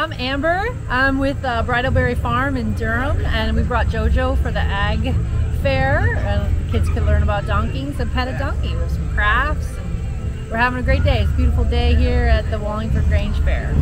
I'm Amber. I'm with uh, Bridalberry Farm in Durham, and we brought JoJo for the Ag Fair. And kids could learn about donkeys and pet a donkey with some crafts. And we're having a great day. It's a beautiful day here at the Wallingford Grange Fair.